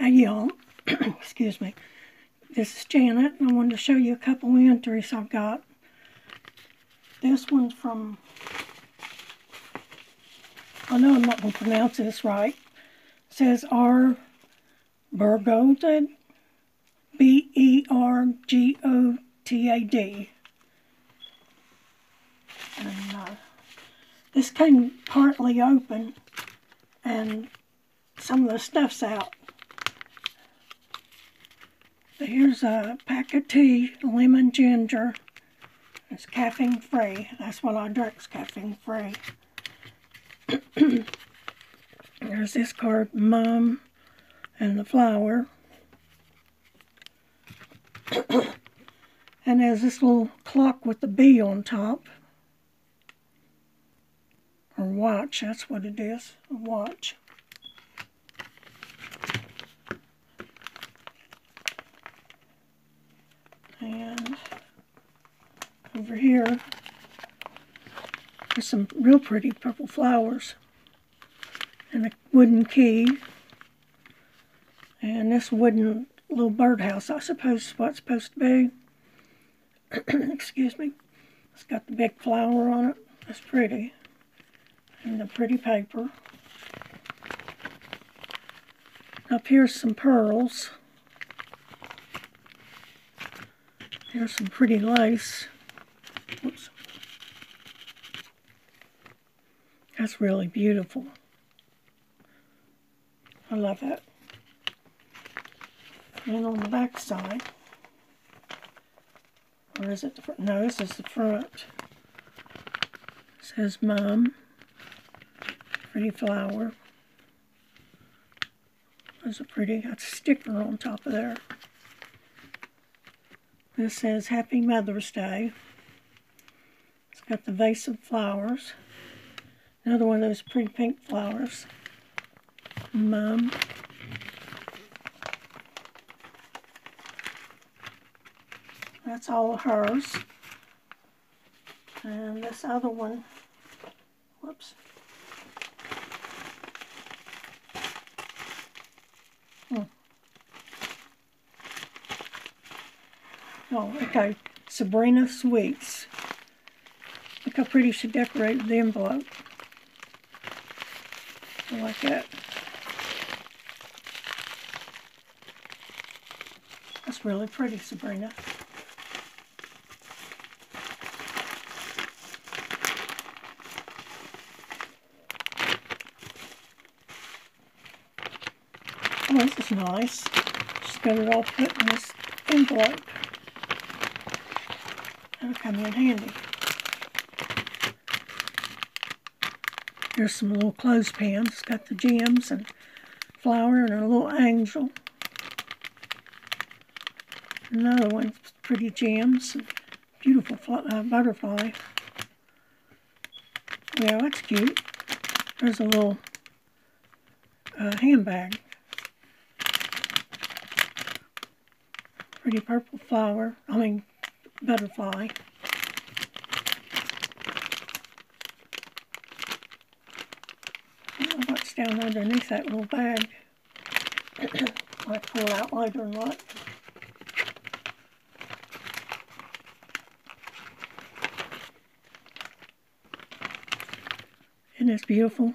Hey y'all, excuse me. This is Janet, and I wanted to show you a couple entries I've got. This one's from, I know I'm not going to pronounce this right. It says R. Bergotad, B-E-R-G-O-T-A-D. And uh, this came partly open, and some of the stuff's out. Here's a pack of tea, lemon ginger. It's caffeine free. That's what I drink, is caffeine free. There's this card, Mom and the flower. and there's this little clock with the bee on top. Or watch, that's what it is, a watch. And over here, there's some real pretty purple flowers. And a wooden key. And this wooden little birdhouse, I suppose is what it's supposed to be. Excuse me. It's got the big flower on it. That's pretty. And the pretty paper. Up here's some pearls. Here's some pretty lace. Oops. That's really beautiful. I love that. And on the back side, or is it the front? No, this is the front. It says Mom. Pretty flower. There's a pretty, got a sticker on top of there. This says Happy Mother's Day. Got the vase of flowers. Another one of those pretty pink flowers. Mom. That's all hers. And this other one, whoops. Hmm. Oh, okay. Sabrina Sweets. How pretty she decorated the envelope. I like that. That's really pretty, Sabrina. Oh, this is nice. Just got it all put in this envelope. That'll come in handy. Here's some little clothespins. It's got the gems and flower and a little angel. Another one, pretty gems. Beautiful uh, butterfly. Yeah, that's cute. There's a little uh, handbag. Pretty purple flower. I mean, butterfly. I don't know what's down underneath that little bag. I pull out later or not. Isn't this beautiful?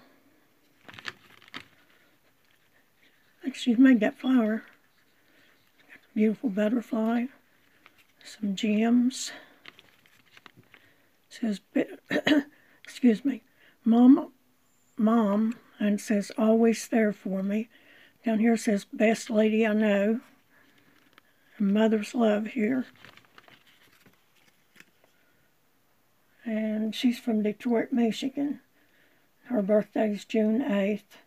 Like she's made that flower. Beautiful butterfly some gems. It says, excuse me, Mom, Mom, and says, always there for me. Down here says, best lady I know. And mother's love here. And she's from Detroit, Michigan. Her birthday is June 8th.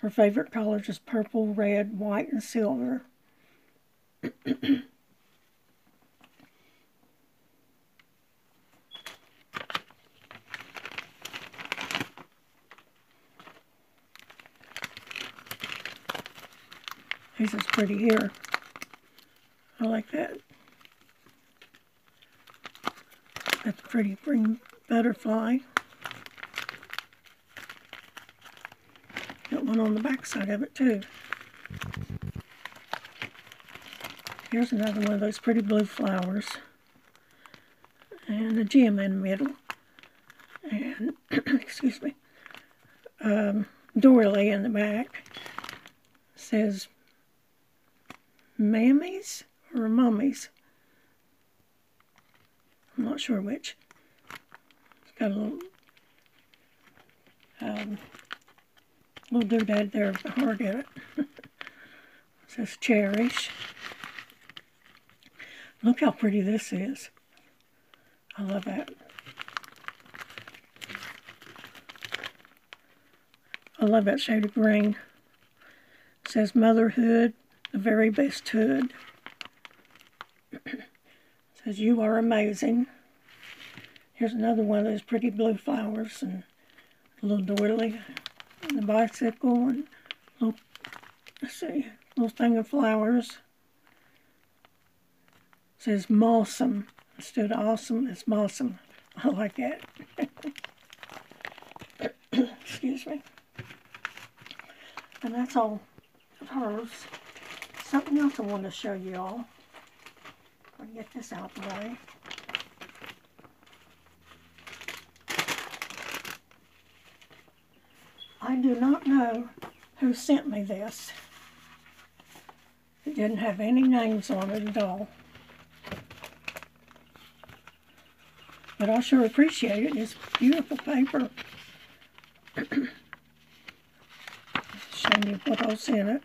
Her favorite colors is purple, red, white, and silver. This is pretty here. I like that. That's a pretty green butterfly. Got one on the back side of it too. Here's another one of those pretty blue flowers. And a gem in the middle. And, excuse me, um, doily in the back. Says mammies or mummies. I'm not sure which. It's got a little um, little doodad there with the heart in it. it says cherish. Look how pretty this is. I love that. I love that shade of green. It says motherhood, the very best hood. says you are amazing. Here's another one of those pretty blue flowers and a little doily and the bicycle and a little, let's see, little thing of flowers. It says Mossum. Instead of awesome, it's Mossum. I like that. Excuse me. And that's all of hers. Something else I want to show you all. I'll get this out the way. I do not know who sent me this. It didn't have any names on it at all. But I sure appreciate it. It's beautiful paper. Show you what else in it.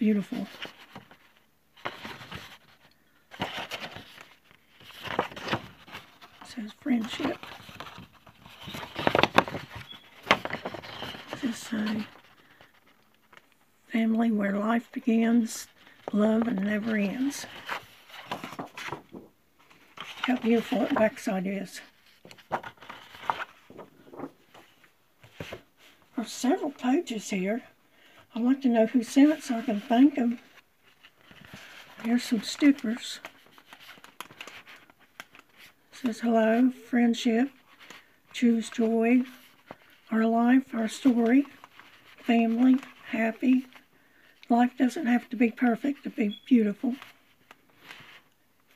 Beautiful. says friendship. This is a family where life begins, love and never ends. How beautiful that backside is. There's several pages here. I'd like to know who sent it so I can thank them. Here's some stickers says hello, friendship, choose joy, our life, our story, family, happy. Life doesn't have to be perfect to be beautiful.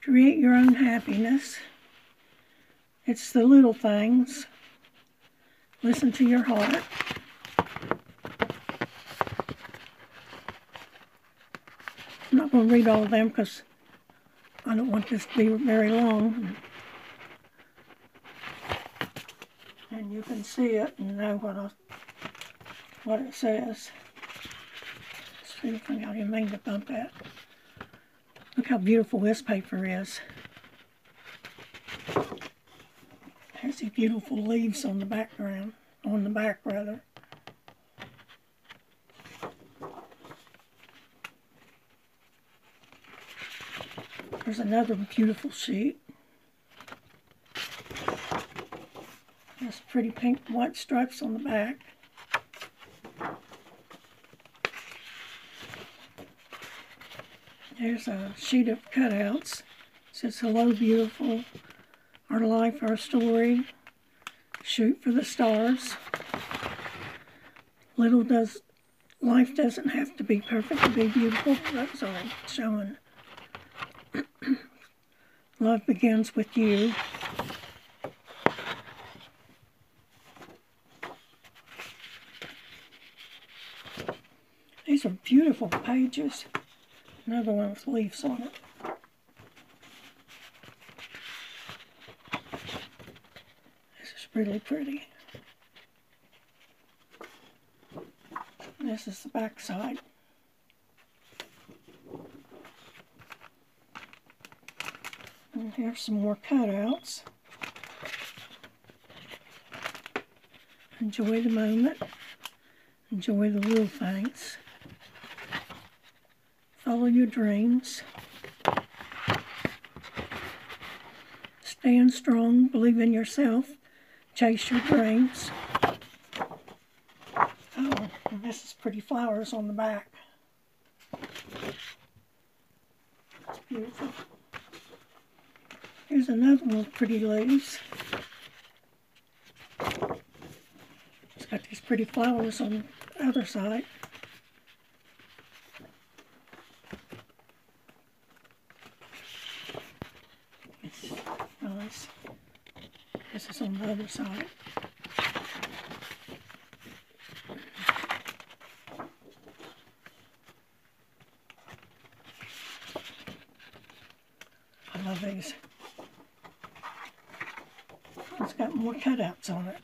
Create your own happiness. It's the little things. Listen to your heart. I'm not going to read all of them because I don't want this to be very long. and you can see it and know what I, what it says. See if I didn't mean to bump that. Look how beautiful this paper is. Has these beautiful leaves on the background, on the back rather. There's another beautiful sheet. Has pretty pink white stripes on the back. There's a sheet of cutouts. It says, hello, beautiful. Our life, our story. Shoot for the stars. Little does, life doesn't have to be perfect to be beautiful. That's all showing. Love begins with you. These are beautiful pages. Another one with leaves on it. This is really pretty. This is the back side. Here's some more cutouts. Enjoy the moment. Enjoy the little things. Follow your dreams. Stand strong, believe in yourself, chase your dreams. Oh, and this is pretty flowers on the back. It's beautiful. Here's another one pretty leaves. It's got these pretty flowers on the other side. It's nice. This is on the other side. I love these. It's got more cutouts on it.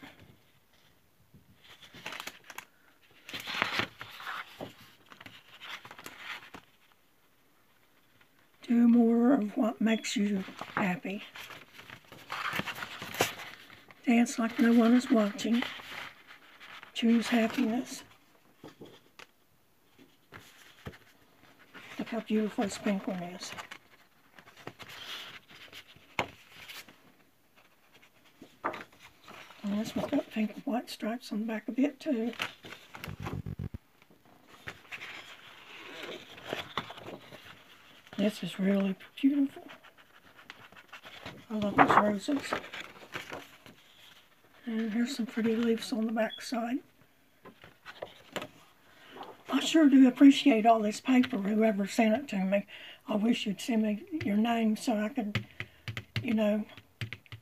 Do more of what makes you happy. Dance like no one is watching. Choose happiness. Look how beautiful this pink one is. And this one's got pink and white stripes on the back of it too. This is really beautiful. I love these roses. And here's some pretty leaves on the back side. I sure do appreciate all this paper, whoever sent it to me. I wish you'd send me your name so I could, you know,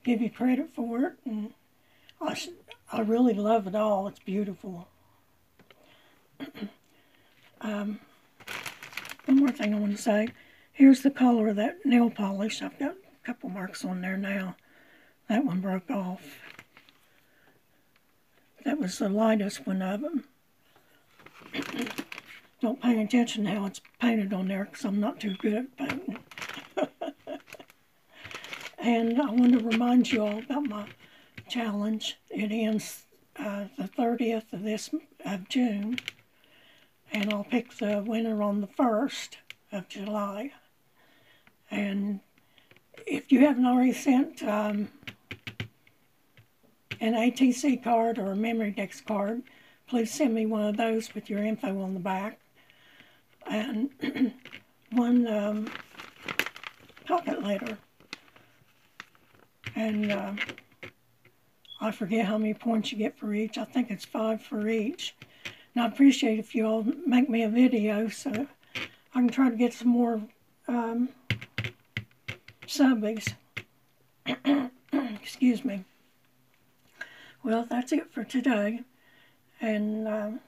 give you credit for it. And I, I really love it all. It's beautiful. um, one more thing I want to say. Here's the color of that nail polish. I've got a couple marks on there now. That one broke off. That was the lightest one of them. Don't pay attention how it's painted on there because I'm not too good at painting. and I want to remind you all about my challenge. It ends uh, the 30th of this of June, and I'll pick the winner on the 1st of July. And if you haven't already sent um, an ATC card or a Memorydex card, please send me one of those with your info on the back. And one um, pocket letter. And uh, I forget how many points you get for each. I think it's five for each. And I appreciate if you all make me a video so I can try to get some more um, subbies. Excuse me. Well, that's it for today. And um,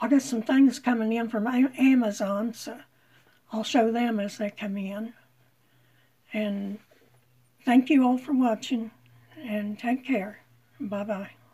I got some things coming in from Amazon, so I'll show them as they come in. And thank you all for watching, and take care. Bye-bye.